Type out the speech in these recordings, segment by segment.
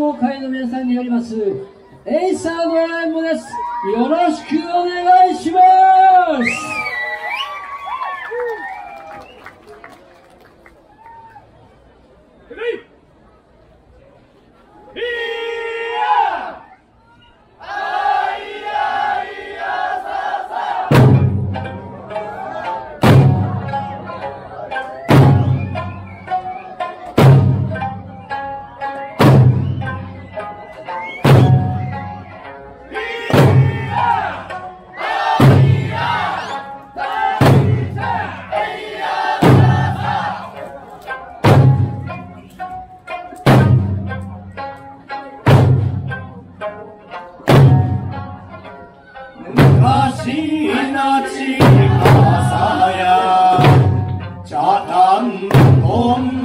合会の皆さんによりますエイサーの演舞です。よろしくお願いします。ी नाशीसाय जाताम् ॐ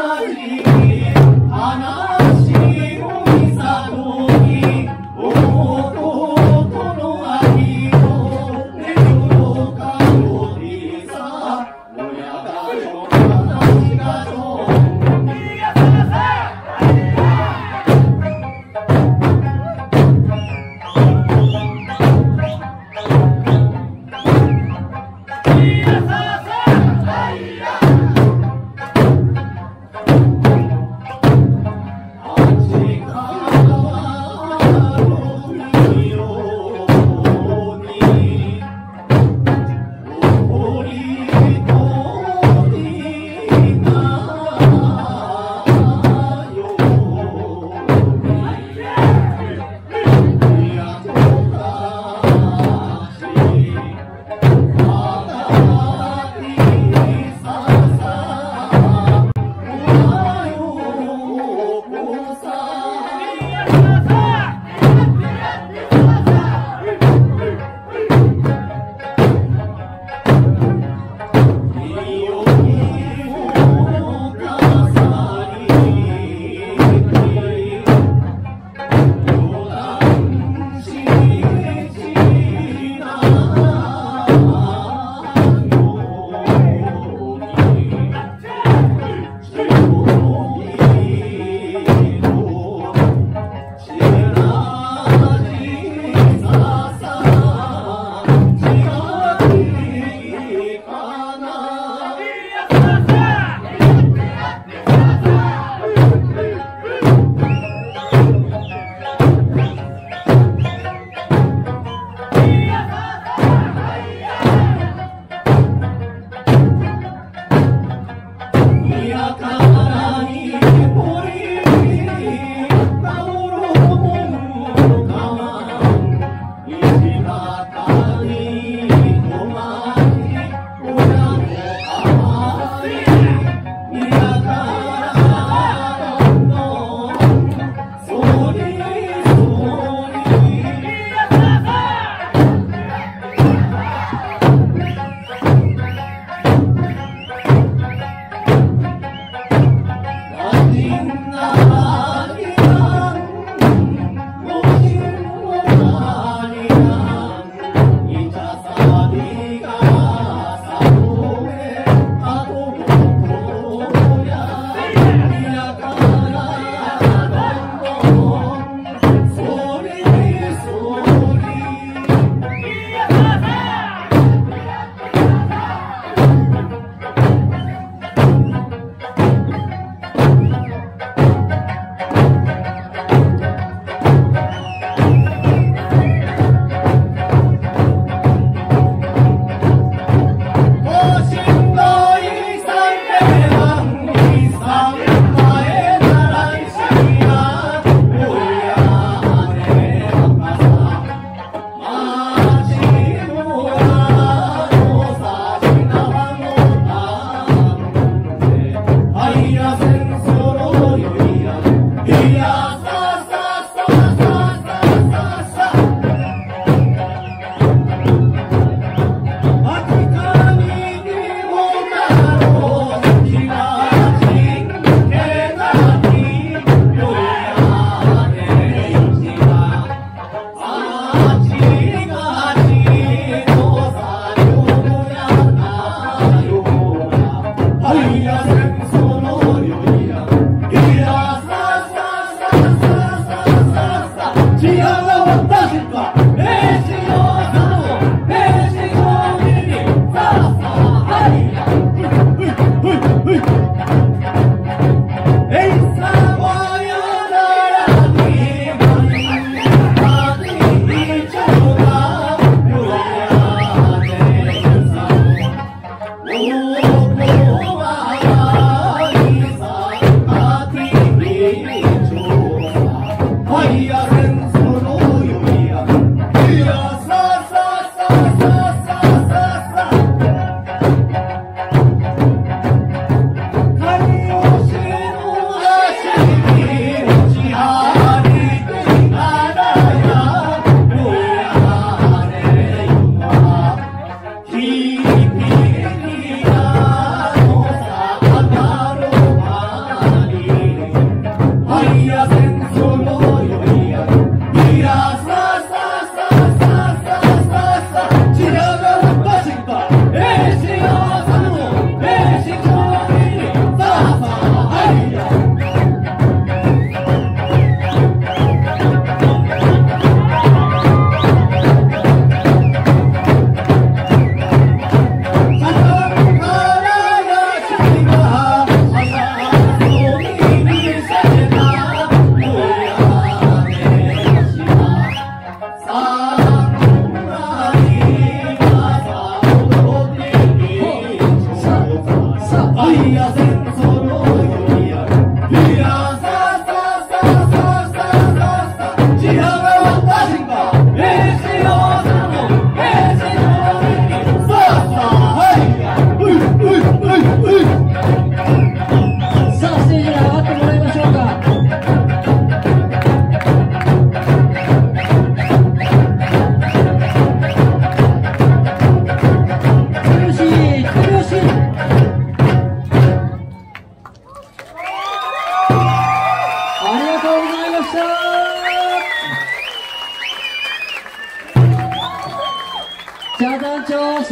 Anali, Anali.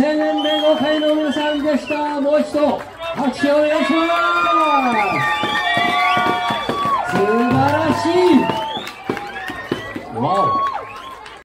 青年連合会の皆さんでした。もう一度拍手をお願いします。素晴らしい。